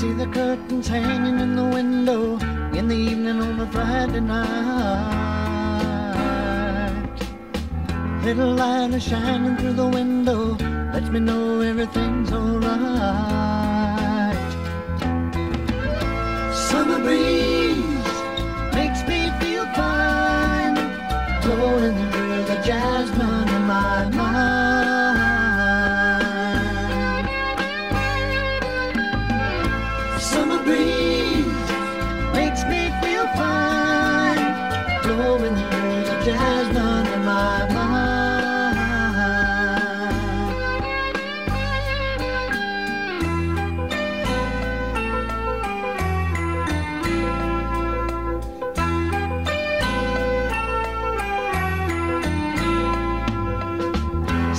See the curtains hanging in the window in the evening on a Friday night. Little light is shining through the window, lets me know everything's alright. Summer breeze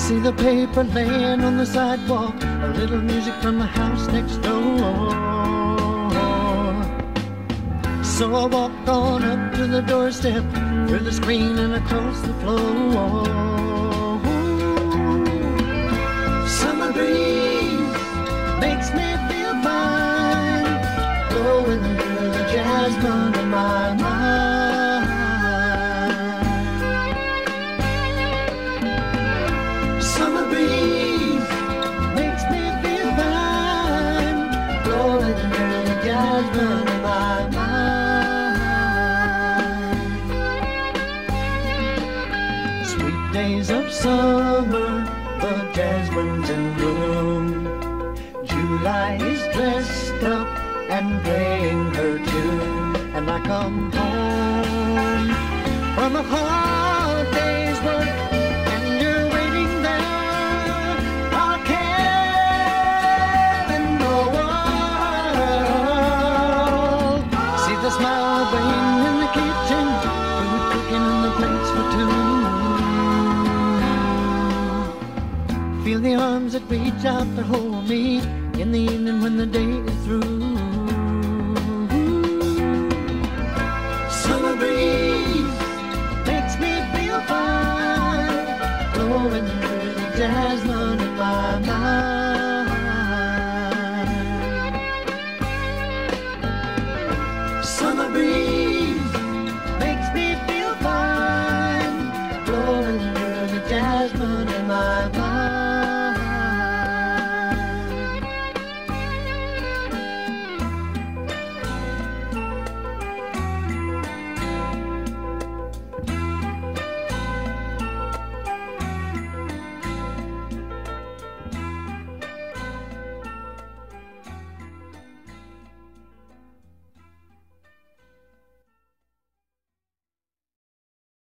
See the paper laying on the sidewalk, a little music from the house next door. So I walked on up to the doorstep, through the screen and across the floor. Summer breeze makes me feel fine, blowing through the jasmine in my mind. Days of summer, the jasmine's in bloom. July is dressed up and playing her tune, and I come home from a hard day's work, The smile ring in the kitchen, food cooking in the plates for two. Feel the arms that reach out to hold me in the evening when the day is through. Summer breeze makes me feel fine, blowing through the jasmine